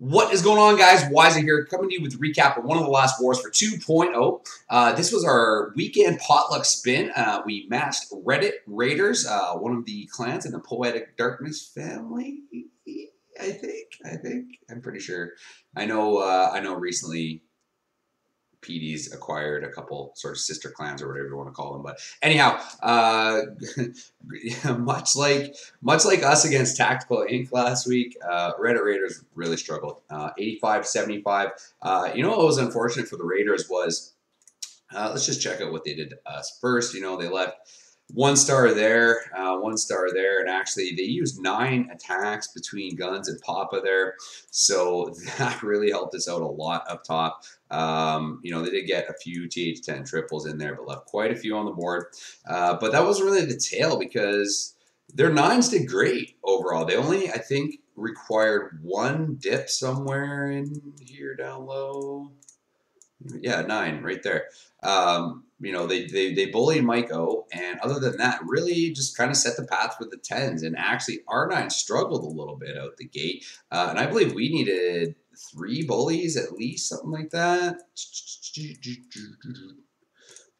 What is going on, guys? Wiser here, coming to you with recap of one of the last wars for 2.0. Uh, this was our weekend potluck spin. Uh, we matched Reddit Raiders, uh, one of the clans in the Poetic Darkness family. I think. I think. I'm pretty sure. I know. Uh, I know. Recently, PD's acquired a couple sort of sister clans or whatever you want to call them. But anyhow, uh, much like much like us against Tactical Inc. last week, uh, Reddit Raiders really struggled. Uh, 85 75. Uh, you know what was unfortunate for the Raiders was, uh, let's just check out what they did to us. First, you know, they left one star there, uh, one star there, and actually they used nine attacks between Guns and Papa there, so that really helped us out a lot up top. Um, you know, they did get a few TH10 triples in there, but left quite a few on the board. Uh, but that wasn't really the tail because their nines did great overall. They only, I think, required one dip somewhere in here down low. Yeah, nine right there. Um, you know, they, they, they bullied Mike O, and other than that, really just kind of set the path for the 10s. And actually, R9 struggled a little bit out the gate. Uh, and I believe we needed three bullies at least, something like that.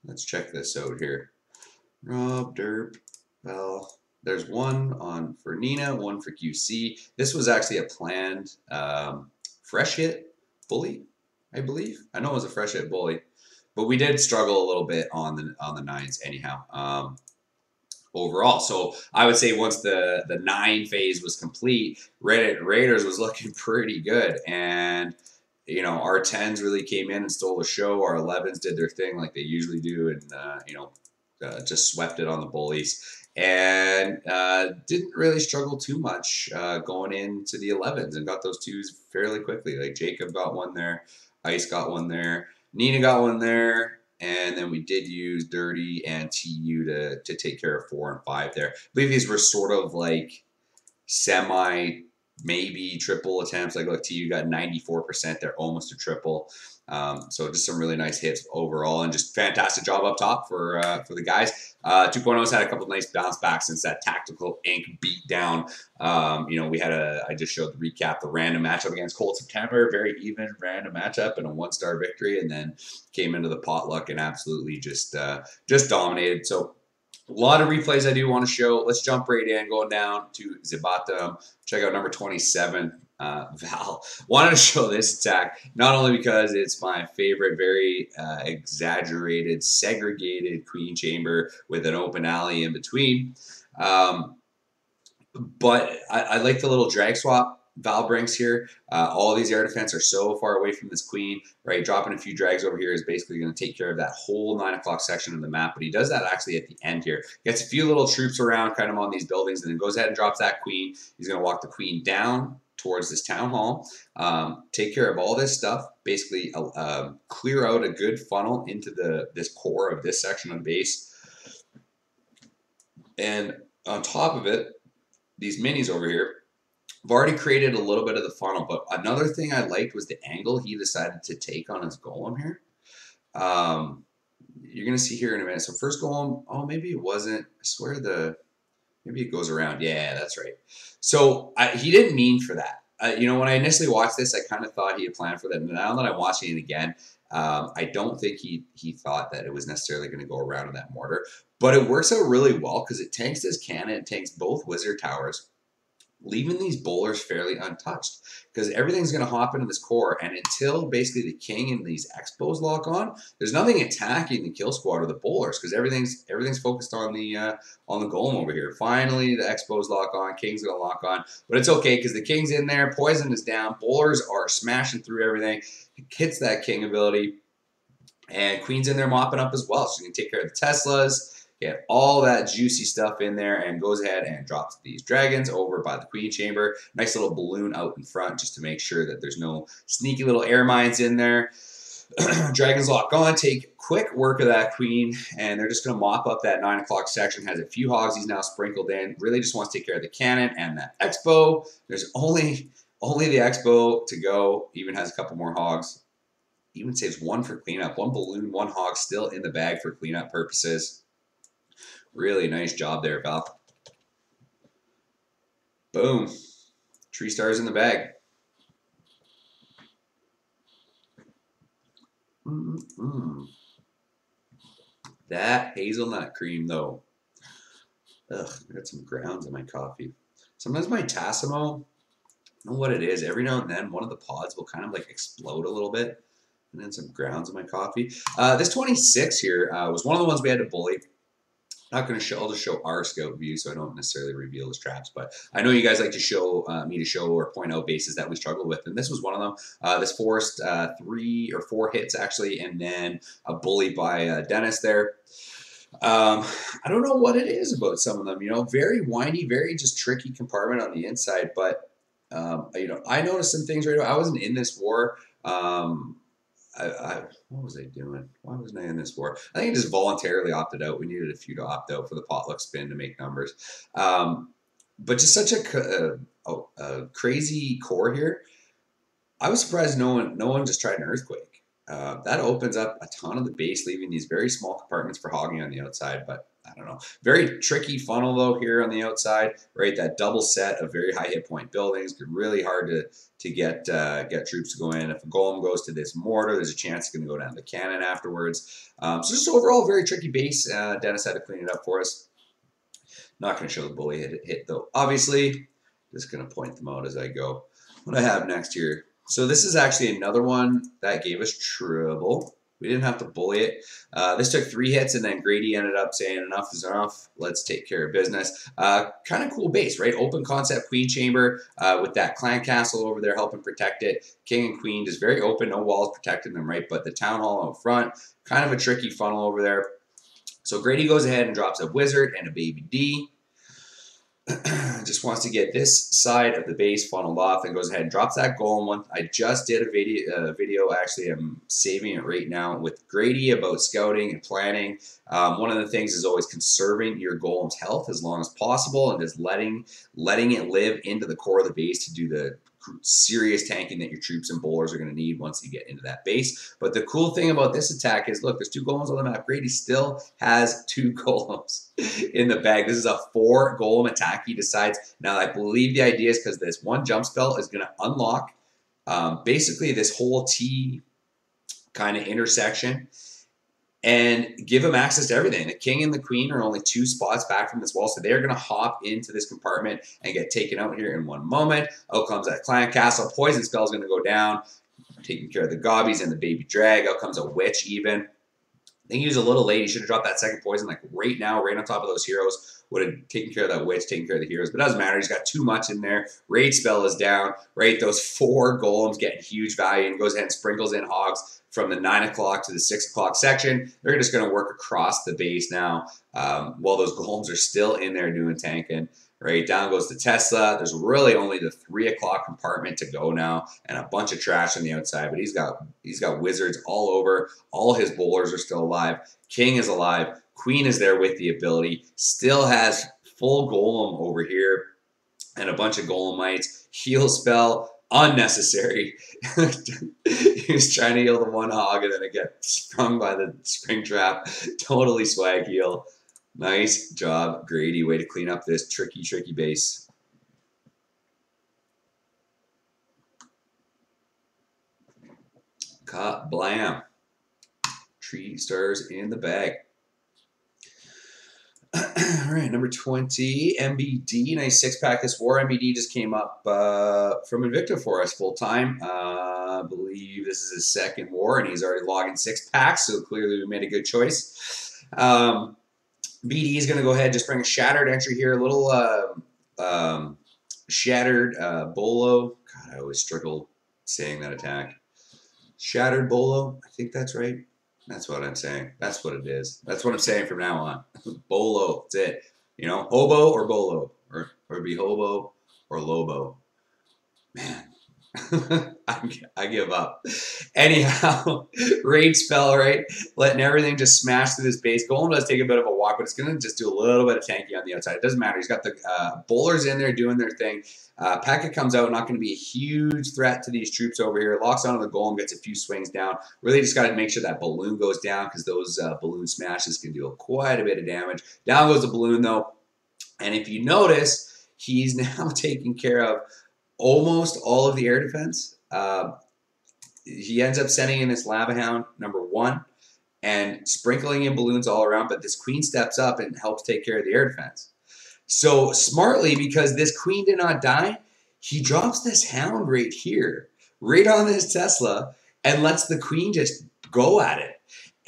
Let's check this out here. Rob, Derp, Well, There's one on for Nina, one for QC. This was actually a planned um, fresh hit bully, I believe. I know it was a fresh hit bully. But we did struggle a little bit on the on the nines anyhow. Um, overall. So I would say once the the nine phase was complete, Reddit Raiders was looking pretty good, and you know our tens really came in and stole the show. Our elevens did their thing like they usually do, and uh, you know uh, just swept it on the bullies. And uh, didn't really struggle too much uh, going into the 11s and got those twos fairly quickly. Like Jacob got one there, Ice got one there. Nina got one there, and then we did use Dirty and TU to, to take care of four and five there. I believe these were sort of like semi, maybe triple attempts. Like, look, TU got 94%. They're almost a triple. Um, so just some really nice hits overall, and just fantastic job up top for uh, for the guys. Uh, 2.0's had a couple nice bounce backs since that tactical ink beat down. Um, you know, we had a I just showed the recap the random matchup against Cold September, very even random matchup and a one star victory, and then came into the potluck and absolutely just uh, just dominated. So a lot of replays I do want to show. Let's jump right in, going down to Zibatam. Check out number 27 uh, Val. Wanted to show this attack not only because it's my favorite, very uh, exaggerated, segregated queen chamber with an open alley in between, um, but I, I, like the little drag swap Val brings here. Uh, all these air defense are so far away from this queen, right? Dropping a few drags over here is basically going to take care of that whole 9 o'clock section of the map, but he does that actually at the end here. Gets a few little troops around kind of on these buildings and then goes ahead and drops that queen. He's going to walk the queen down towards this town hall, um, take care of all this stuff, basically uh, um, clear out a good funnel into the this core of this section of the base. And on top of it, these minis over here, I've already created a little bit of the funnel, but another thing I liked was the angle he decided to take on his golem here. Um, you're going to see here in a minute. So first golem, oh, maybe it wasn't. I swear the Maybe it goes around. Yeah, that's right. So I, he didn't mean for that. Uh, you know, when I initially watched this, I kind of thought he had planned for that. Now that I'm watching it again, um, I don't think he he thought that it was necessarily going to go around in that mortar. But it works out really well because it tanks this cannon, it tanks both wizard towers, leaving these bowlers fairly untouched because everything's going to hop into this core. And until basically the king and these expos lock on, there's nothing attacking the kill squad or the bowlers because everything's everything's focused on the uh, on the golem over here. Finally, the expos lock on, king's going to lock on, but it's okay because the king's in there, poison is down, bowlers are smashing through everything, hits that king ability. And Queen's in there mopping up as well. So you can take care of the Teslas get all that juicy stuff in there and goes ahead and drops these dragons over by the queen chamber. Nice little balloon out in front just to make sure that there's no sneaky little air mines in there. dragons lock on, take quick work of that queen, and they're just going to mop up that 9 o'clock section. Has a few hogs he's now sprinkled in. Really just wants to take care of the cannon and that expo. There's only only the expo to go. Even has a couple more hogs. Even saves one for cleanup. One balloon, one hog still in the bag for cleanup purposes. Really nice job there, Val. Boom. Tree stars in the bag. Mm. That hazelnut cream, though. Ugh, I got some grounds in my coffee. Sometimes my Tassimo, know what it is. Every now and then, one of the pods will kind of like explode a little bit. And then some grounds in my coffee. Uh, this 26 here uh, was one of the ones we had to bully not going to show. I'll just show our scout view, so I don't necessarily reveal the traps. But I know you guys like to show uh, me to show or point out bases that we struggle with, and this was one of them. Uh, this forced uh, three or four hits actually, and then a bully by uh, Dennis there. Um, I don't know what it is about some of them. You know, very windy, very just tricky compartment on the inside. But um, you know, I noticed some things right away. I wasn't in this war. Um, I, I, what was I doing? Why wasn't I in this war? I think I just voluntarily opted out. We needed a few to opt out for the potluck spin to make numbers. Um, but just such a, a, a, crazy core here. I was surprised no one no one just tried an earthquake. Uh, that opens up a ton of the base, leaving these very small compartments for hogging on the outside. But I don't know. Very tricky funnel though here on the outside, right? That double set of very high hit point buildings, really hard to to get uh, get troops to go in. If a golem goes to this mortar, there's a chance it's going to go down the cannon afterwards. Um, so just overall very tricky base. Uh, Dennis had to clean it up for us. Not going to show the bully hit, hit though. Obviously, just going to point them out as I go. What I have next here. So this is actually another one that gave us trouble. We didn't have to bully it. Uh, this took three hits, and then Grady ended up saying, enough is enough. Let's take care of business. Uh, kind of cool base, right? Open concept Queen Chamber uh, with that clan castle over there helping protect it. King and Queen just very open, no walls protecting them, right? But the town hall out front, kind of a tricky funnel over there. So Grady goes ahead and drops a wizard and a baby D. just wants to get this side of the base funneled off and goes ahead and drops that golem one. I just did a video, uh, video actually I'm saving it right now with Grady about scouting and planning. Um, one of the things is always conserving your golem's health as long as possible and just letting letting it live into the core of the base to do the serious tanking that your troops and bowlers are going to need once you get into that base. But the cool thing about this attack is, look, there's two golems on the map. Grady still has two golems in the bag. This is a four golem attack. He decides. Now, I believe the idea is because this one jump spell is going to unlock um, basically this whole T kind of intersection and give them access to everything. The king and the queen are only two spots back from this wall, so they're going to hop into this compartment and get taken out here in one moment. Out comes that clan castle. Poison spell is going to go down, taking care of the gobbies and the baby drag. Out comes a witch even. I think he was a little late. He should have dropped that second poison like right now, right on top of those heroes. Would have taken care of that witch, taken care of the heroes. But it doesn't matter. He's got too much in there. Rage spell is down, right? Those four golems getting huge value and goes ahead and sprinkles in hogs from the 9 o'clock to the 6 o'clock section. They're just going to work across the base now um, while those golems are still in there doing tanking. Right down goes the Tesla. There's really only the three o'clock compartment to go now, and a bunch of trash on the outside. But he's got he's got wizards all over. All his bowlers are still alive. King is alive. Queen is there with the ability. Still has full golem over here, and a bunch of golemites. Heal spell unnecessary. he was trying to heal the one hog and then it got sprung by the spring trap. Totally swag heal. Nice job, Grady. Way to clean up this tricky, tricky base. Cut blam. Tree stars in the bag. All right, number 20, MBD. Nice six pack this war. MBD just came up uh, from Invicta for us full time. Uh, I believe this is his second war, and he's already logging six packs, so clearly we made a good choice. Um, BD is going to go ahead and just bring a shattered entry here. A little uh, um, shattered uh, Bolo. God, I always struggle saying that attack. Shattered Bolo. I think that's right. That's what I'm saying. That's what it is. That's what I'm saying from now on. Bolo. That's it. You know, hobo or bolo, or or be hobo or lobo. Man, I, give up. Anyhow, rage spell, right? Letting everything just smash through this base. Golem does take a bit of a walk, but it's going to just do a little bit of tanky on the outside. It doesn't matter. He's got the uh, bowlers in there doing their thing. Uh, Pekka comes out, not going to be a huge threat to these troops over here. Locks onto the golem, gets a few swings down. Really just got to make sure that balloon goes down because those uh, balloon smashes can do quite a bit of damage. Down goes the balloon, though. And if you notice, he's now taking care of almost all of the air defense. Uh, he ends up sending in this lava hound number one and sprinkling in balloons all around. But this queen steps up and helps take care of the air defense. So smartly, because this queen did not die, he drops this hound right here, right on this Tesla, and lets the queen just go at it.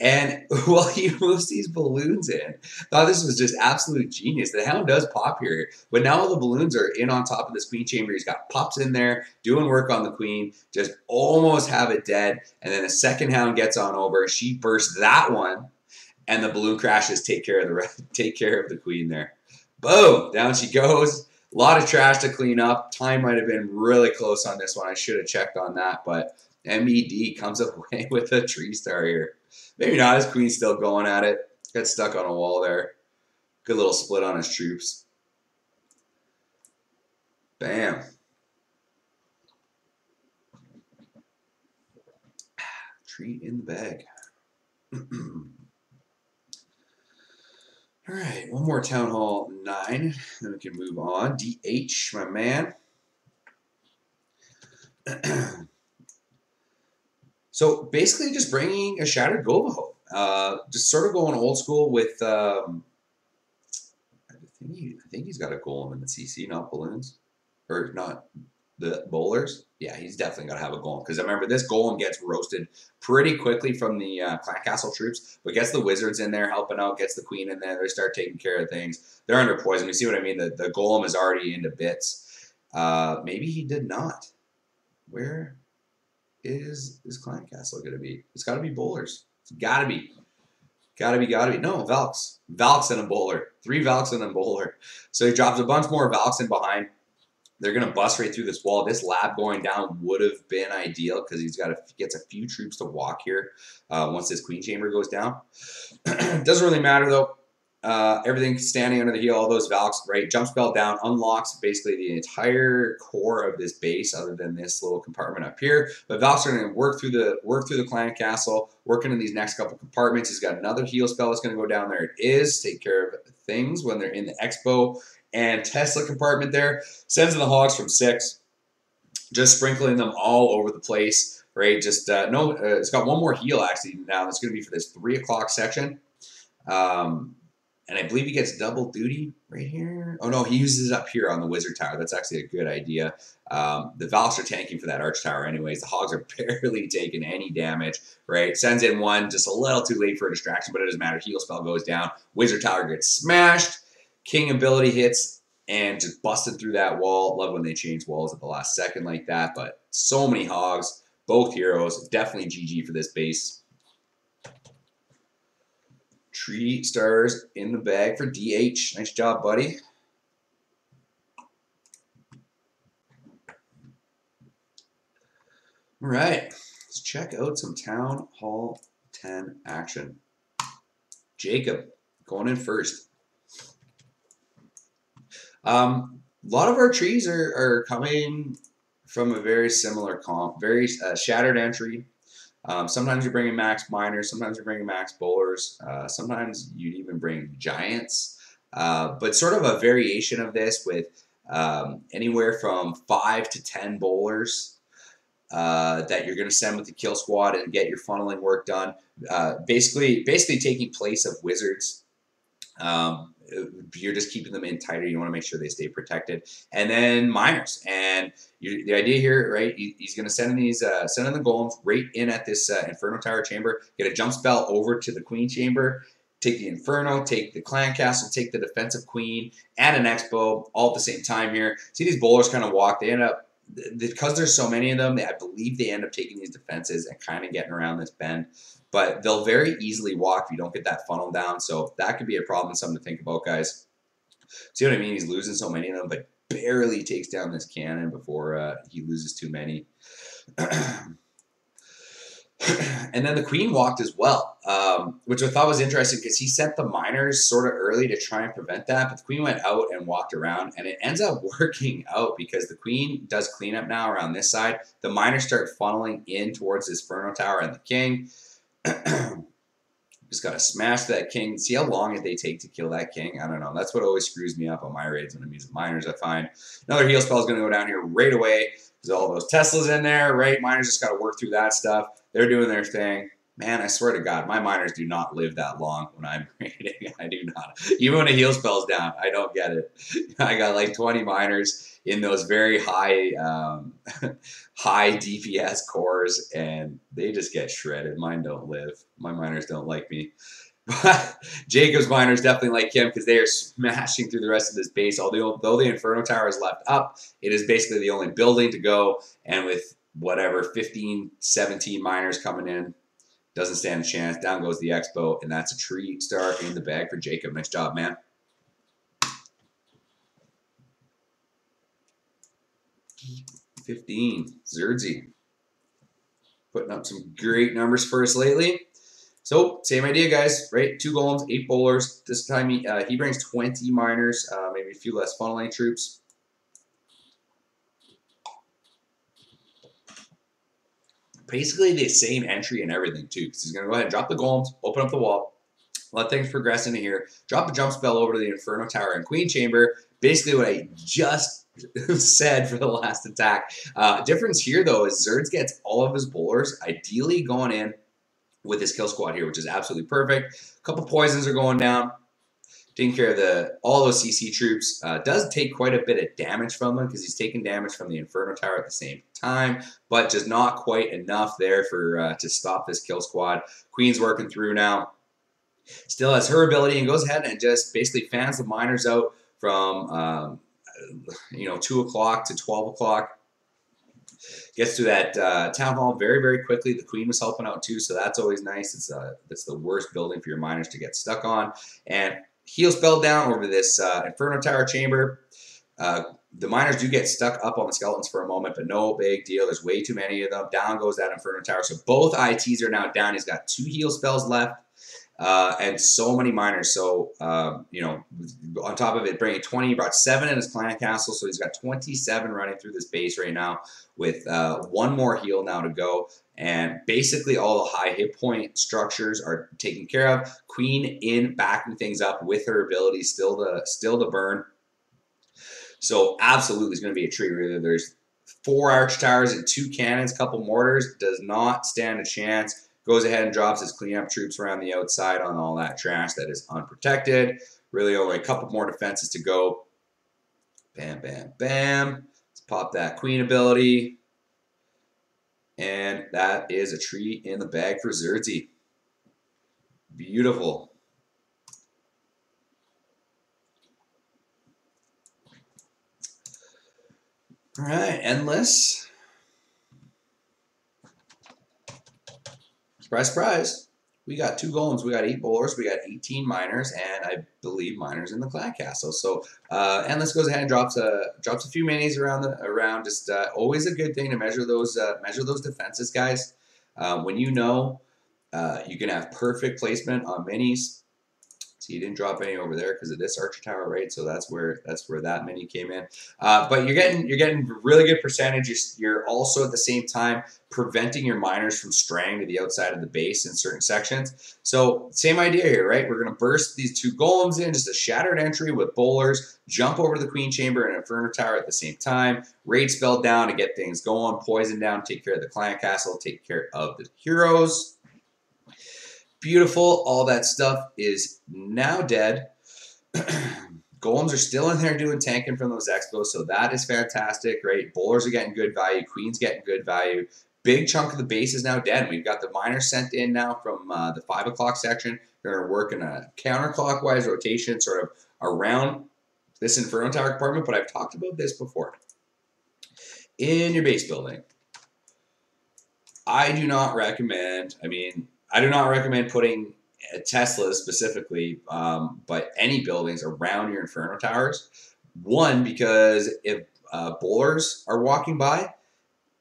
And while he moves these balloons in, thought this was just absolute genius. The hound does pop here, but now all the balloons are in on top of this queen chamber. He's got pops in there doing work on the queen, just almost have it dead. And then a second hound gets on over. She bursts that one, and the balloon crashes. Take care of the take care of the queen there. Boom! Down she goes. A lot of trash to clean up. Time might have been really close on this one. I should have checked on that, but MBD comes away with a tree star here. Maybe not. His queen's still going at it. Got stuck on a wall there. Good little split on his troops. Bam. Tree in the bag. All right, one more Town Hall 9, then we can move on. DH, my man. So basically, just bringing a shattered Govaho. Uh, just sort of going old school with. Um, I think he, I think he's got a golem in the CC, not balloons, or not the bowlers. Yeah, he's definitely to have a golem because remember this golem gets roasted pretty quickly from the uh, clan castle troops, but gets the wizards in there helping out, gets the queen in there. They start taking care of things. They're under poison. You see what I mean? The the golem is already into bits. Uh, maybe he did not. Where? Is is Clan Castle going to be? It's got to be bowlers. It's got to be. Got to be, got to be. No, Valks. Valks and a bowler. Three Valks and a bowler. So he drops a bunch more Valks in behind. They're to bust right through this wall. This lab going down would have been ideal because he's got a, gets a few troops to walk here uh, once this Queen Chamber goes down. Doesn't really matter, though. Uh, everything standing under the heal, all those Valks, right? Jump spell down, unlocks basically the entire core of this base, other than this little compartment up here. But Valks are going to work through the work through the clan castle, working in these next couple compartments. He's got another heal spell that's going to go down there. It is take care of things when they're in the expo and Tesla compartment there. Sends in the hogs from six, just sprinkling them all over the place. Right, just uh, no. Uh, it's got one more heal actually now. It's going to be for this three o'clock section. Um, and I believe he gets double duty right here. Oh no, he uses it up here on the wizard tower. That's actually a good idea. Um, the Valks are tanking for that arch tower anyways. The Hogs are barely taking any damage, right? Sends in one, just a little too late for a distraction, but it doesn't matter. Heal spell goes down. Wizard tower gets smashed. King ability hits and just busted through that wall. Love when they change walls at the last second like that, but so many Hogs, both heroes. Definitely GG for this base. Tree stars in the bag for DH. Nice job, buddy. All right, let's check out some Town Hall 10 action. Jacob, going in first. Um, a lot of our trees are, are coming from a very similar comp, very uh, shattered entry, um, sometimes you're bringing max miners, sometimes you're bringing max bowlers, uh, sometimes you'd even bring giants. Uh, but sort of a variation of this with um, anywhere from five to ten bowlers uh, that you're going to send with the kill squad and get your funneling work done. Uh, basically, basically taking place of wizards. Um, you're just keeping them in tighter. You want to make sure they stay protected. And then Myers. And you, the idea here, right? He, he's going to send in these, uh, send in the golems right in at this uh, Inferno Tower chamber. Get a jump spell over to the Queen chamber. Take the Inferno, take the Clan Castle, take the Defensive Queen, and an Expo all at the same time here. See these bowlers kind of walk. They end up because there's so many of them. I believe they end up taking these defenses and kind of getting around this bend but they'll very easily walk if you don't get that funnel down. So that could be a problem, something to think about, guys. See what I mean? He's losing so many of them, but barely takes down this cannon before uh, he loses too many. and then the queen walked as well, um, which I thought was interesting because he sent the miners sort of early to try and prevent that. But the queen went out and walked around, and it ends up working out because the queen does cleanup now around this side. The miners start funneling in towards this Inferno Tower and the king. Just got to smash that king. See how long they take to kill that king? I don't know. That's what always screws me up on my raids when I'm using miners, I find. Another heal spell is to go down here right away. There's all those Teslas in there, right? Miners just got to work through that stuff. They're doing their thing. Man, I swear to God, my miners do not live that long when I'm raiding. I do not. Even when a heal spell's down, I don't get it. I got like 20 miners in those very high um, high DPS cores, and they just get shredded. Mine don't live. My miners don't like me. But Jacob's miners definitely like him because they are smashing through the rest of this base. Although, though the Inferno Tower is left up, it is basically the only building to go. And with whatever 15, 17 miners coming in, doesn't stand a chance. Down goes the Expo, and that's a tree star in the bag for Jacob. Nice job, man. 15, Zerdsy. Putting up some great numbers for us lately. So, same idea, guys, right? Two golems, eight bowlers. This time he, uh, he brings 20 miners, uh, maybe a few less funneling troops. Basically the same entry and everything, too, because he's going to go ahead and drop the golems, open up the wall, let things progress into here, drop a jump spell over to the Inferno Tower and Queen Chamber. Basically what I just said for the last attack. Uh, difference here, though, is Zerds gets all of his bowlers ideally going in with his kill squad here, which is absolutely perfect. A couple poisons are going down. Taking care of the all those CC troops. Uh, does take quite a bit of damage from them because he's taking damage from the Inferno Tower at the same time, but just not quite enough there for uh, to stop this kill squad. Queen's working through now. Still has her ability and goes ahead and just basically fans the miners out from um, you know, 2 o'clock to 12 o'clock. Gets to that uh, town hall very, very quickly. The queen was helping out too, so that's always nice. It's uh, it's the worst building for your miners to get stuck on. And heal spell down over this uh, Inferno Tower chamber. Uh, the miners do get stuck up on the skeletons for a moment, but no big deal. There's way too many of them. Down goes that Inferno Tower. So both ITs are now down. He's got two heal spells left uh, and so many miners. So, um, you know, on top of it, bringing 20, he brought seven in his clan castle. So he's got 27 running through this base right now with uh, one more heal now to go. And basically all the high hit point structures are taken care of. Queen in backing things up with her ability still to, still to burn. So absolutely is going to be a tree. Really, there's four arch towers and two cannons, couple mortars. Does not stand a chance goes ahead and drops his cleanup troops around the outside on all that trash that is unprotected. Really only a couple more defenses to go. Bam, bam, bam. Let's pop that queen ability. And that is a tree in the bag for Zerdsy. Beautiful. All right, endless. surprise, surprise, we got two golems, we got eight bowlers, we got 18 miners, and I believe miners in the clan castle. So uh, Endless goes ahead and drops a drops a few minis around the around. Just uh, always a good thing to measure those uh, measure those defenses, guys. Uh, when you know uh, you can have perfect placement on minis, you didn't drop any over there because of this Archer Tower, right? So that's where that's where that many came in. Uh, but you're getting you're getting really good percentage. You're also at the same time preventing your miners from straying to the outside of the base in certain sections. So same idea here, right? We're going to burst these two golems in, just a shattered entry with bowlers, jump over the Queen Chamber and Inferno Tower at the same time, rage spell down to get things going, poison down, take care of the Clan Castle, take care of the heroes beautiful. All that stuff is now dead. Golems are still in there doing tanking from those expos, so that is fantastic, right? Bowlers are getting good value. Queen's getting good value. Big chunk of the base is now dead. We've got the miners sent in now from uh, the 5 o'clock section. They're going to work in a counterclockwise rotation sort of around this Inferno Tower compartment, but I've talked about this before. In your base building, I do not recommend, I mean, I do not recommend putting a Tesla specifically, um, but any buildings around your Inferno towers. One, because if uh, bowlers are walking by,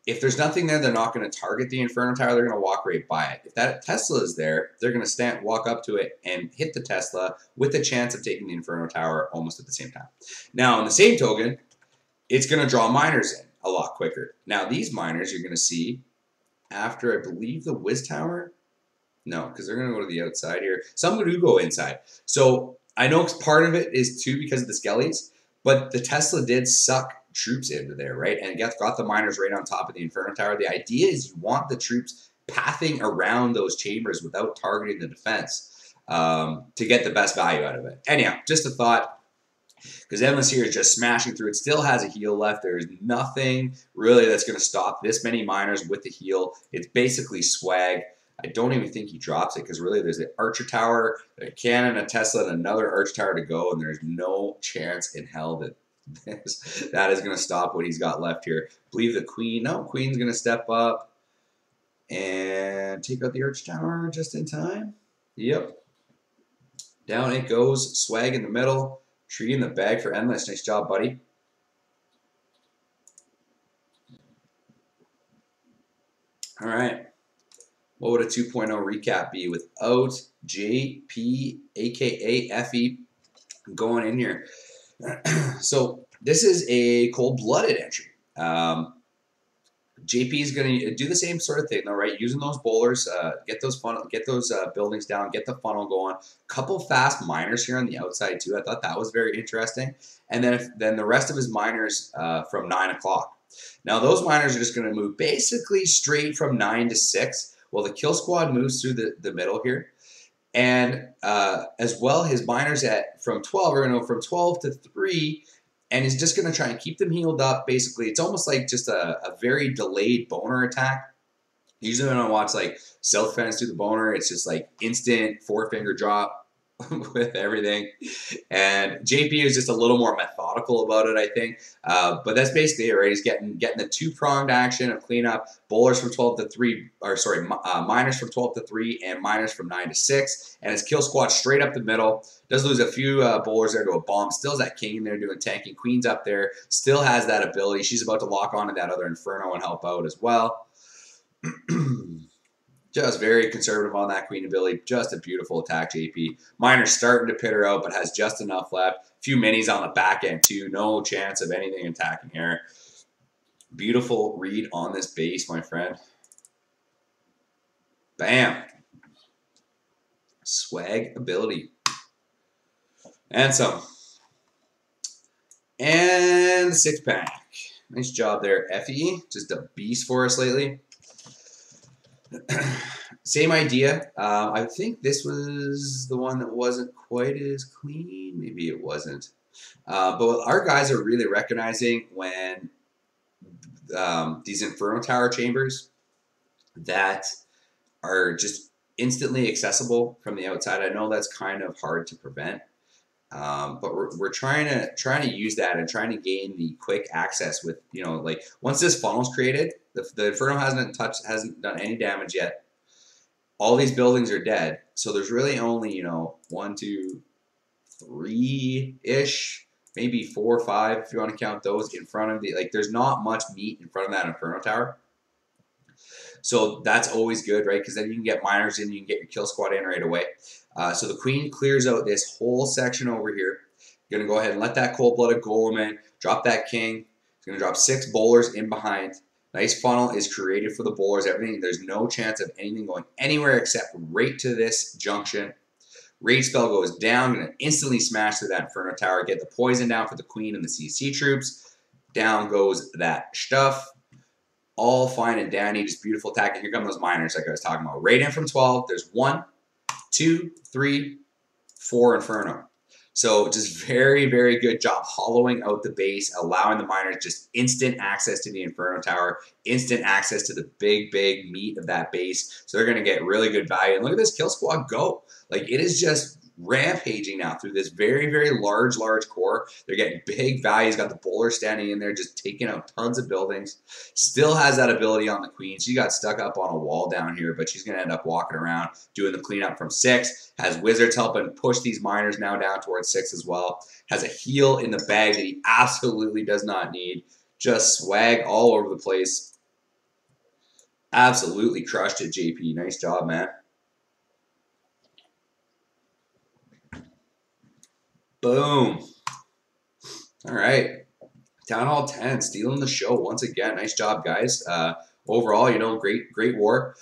if there's nothing there, they're not going to target the Inferno Tower. They're going to walk right by it. If that Tesla is there, they're going to stand, walk up to it, and hit the Tesla with the chance of taking the Inferno Tower almost at the same time. Now, on the same token, it's going to draw miners in a lot quicker. Now, these miners you're going to see after, I believe, the Wiz Tower No, because they're going to go to the outside here. Some do go inside. So I know part of it is too because of the skellies, but the Tesla did suck troops into there, right? And got, got the miners right on top of the Inferno Tower. The idea is you want the troops pathing around those chambers without targeting the defense um, to get the best value out of it. Anyhow, just a thought because Endless here is just smashing through. It still has a heal left. There is nothing really that's going to stop this many miners with the heal. It's basically swag. I don't even think he drops it because really there's the Archer Tower, a cannon, a Tesla, and another Archer Tower to go, and there's no chance in hell that this, that is going to stop what he's got left here. believe the Queen. No, Queen's going to step up and take out the Archer Tower just in time. Yep. Down it goes. Swag in the middle. Tree in the bag for Endless. Nice job, buddy. All right. What would a 2.0 recap be without JP, aka FE going in here? so this is a cold-blooded entry. Um, JP is going to do the same sort of thing, though, right? Using those bowlers, uh, get those funnel, get those uh, buildings down, get the funnel going. Couple fast miners here on the outside too. I thought that was very interesting. And then, if, then the rest of his miners uh, from nine o'clock. Now those miners are just going to move basically straight from nine to six. Well, the kill squad moves through the, the middle here. And uh, as well, his miners at from 12 are going to go from 12 to 3 and he's just going to try and keep them healed up. Basically, it's almost like just a, a very delayed boner attack. Usually, when I watch like self defense do the boner, it's just like instant four finger drop, with everything. And JP is just a little more methodical about it, I think. Uh, but that's basically it, right? He's getting getting the two pronged action of cleanup, bowlers from 12 to 3, or sorry, uh, miners from 12 to 3, and miners from 9 to 6. And his kill squad straight up the middle. Does lose a few uh, bowlers there to a bomb. Still has that king in there doing tanking. Queen's up there. Still has that ability. She's about to lock onto that other Inferno and help out as well. Just very conservative on that queen ability. Just a beautiful attack, JP. Miner's starting to pit her out, but has just enough left. A few minis on the back end, too. No chance of anything attacking her. Beautiful read on this base, my friend. Bam. Swag ability. And some. And six pack. Nice job there, Fe. Just a beast for us lately. Same idea. Uh, I think this was the one that wasn't quite as clean. Maybe it wasn't. Uh, but our guys are really recognizing when um, these Inferno Tower chambers that are just instantly accessible from the outside. I know that's kind of hard to prevent. Um, but we're, we're trying to trying to use that and trying to gain the quick access with you know like once this funnel's created the, the inferno hasn't touched hasn't done any damage yet all these buildings are dead so there's really only you know one two three ish maybe four or five if you want to count those in front of the like there's not much meat in front of that inferno tower so that's always good right because then you can get miners in you can get your kill squad in right away uh, so the queen clears out this whole section over here. You're to go ahead and let that cold-blooded golem in. Drop that king. He's to drop six bowlers in behind. Nice funnel is created for the bowlers. Everything. There's no chance of anything going anywhere except right to this junction. Rage spell goes down. To instantly smash through that Inferno Tower. Get the poison down for the queen and the CC troops. Down goes that stuff. All fine and dandy. Just beautiful attack. And here come those miners like I was talking about. Right in from 12. There's one, two, three, four Inferno. So just very, very good job hollowing out the base, allowing the miners just instant access to the Inferno Tower, instant access to the big, big meat of that base. So they're going to get really good value. And look at this kill squad go. Like it is just rampaging now through this very, very large, large core. They're getting big values. Got the bowler standing in there, just taking out tons of buildings. Still has that ability on the queen. She got stuck up on a wall down here, but she's going to end up walking around doing the cleanup from six. Has wizards helping push these miners now down towards six as well. Has a heal in the bag that he absolutely does not need. Just swag all over the place. Absolutely crushed it, JP. Nice job, man. Boom. All right. Town Hall 10, stealing the show once again. Nice job, guys. Uh, overall, you know, great, great war.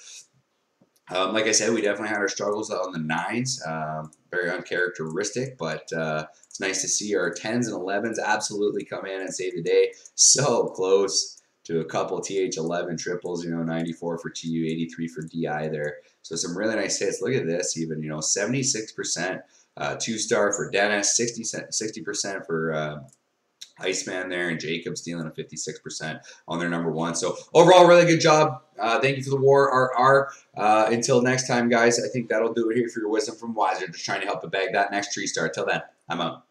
Um, like I said, we definitely had our struggles on the nines. Um, very uncharacteristic, but uh, it's nice to see our 10s and 11s absolutely come in and save the day. So close to a couple TH11 triples, you know, 94 for TU, 83 for DI there. So some really nice hits. Look at this, even, you know, 76% uh, two star for Dennis, 60, 60% for. Uh, Iceman there and Jacob stealing a 56% on their number one. So overall, really good job. Uh, thank you for the war, RR. Uh, until next time, guys, I think that'll do it here for your wisdom from Wiser. Just trying to help it bag that next tree star. Till then, I'm out.